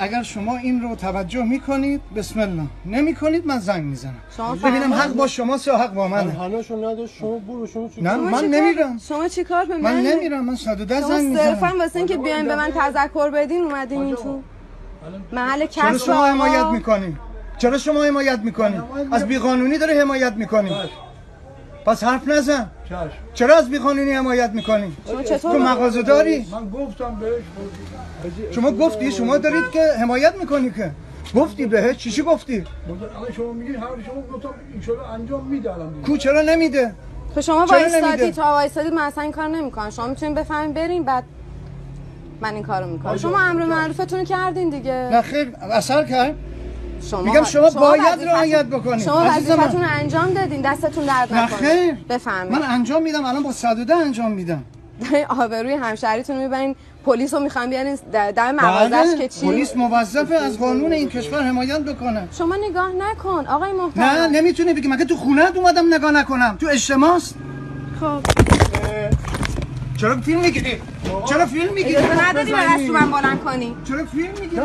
اگر شما این رو توجه می‌کنید بسم الله. نمی‌کنید من زنگ می‌زنم. شما ببینم. حق با شماست یا حق با منه. هناشو نداشت شما برو شما چی نه شما من چیکار- نمیرم. شما چی کار به من من؟ نمیرم من 110 شما زنگ صرفا می‌زنم واسه اینکه بیاین به من تذکر بدین اومدین این تو محل چرا کسب شما حمایت آقا می‌کنی؟ چرا شما حمایت می‌کنی؟ از بیقانونی داره حمایت می‌کنی. پس حرف نزن. چشم. چرا از بیقانونی حمایت می‌کنی؟ شما تو چطور مغازه داری؟ من گفتم بهش شما گفتی شما دارید که حمایت می‌کنی که. گفتی بهش چی چی گفتی؟ الان شما میگین هر شما گفتم ان انجام میده الان. کو چرا نمیده؟ خب شما نمیده؟ تا وایستادی من اصلا این کار نمی‌کنم. شما می‌تونین بفهمین برین بعد من این کارو می‌کنم. شما امر معروفتون رو کردین دیگه. نه خیر اثر کرد شما میگم شما باید رعایت بکنید. شما. وظیفتون رو انجام دادین دستتون درد نه نکنه. خیر. بفهمید من انجام میدم الان با 110 انجام میدم. آبروی همشهریتون می‌برین پلیس رو می‌خوان بیارین در دم مغازش بله که چی پلیس موظفه از قانون این کشور حمایت بکنه. شما نگاه نکن آقای محترم. نه نمی‌تونی بگی. مگه تو خونه اومدم نگاه نکنم؟ تو اجتماعست. خب. چرا فیلم می‌گیری؟ چرا فیلم می‌گیری؟ نداری به دست رو من بلند کنی. چرا فیلم می‌گیری؟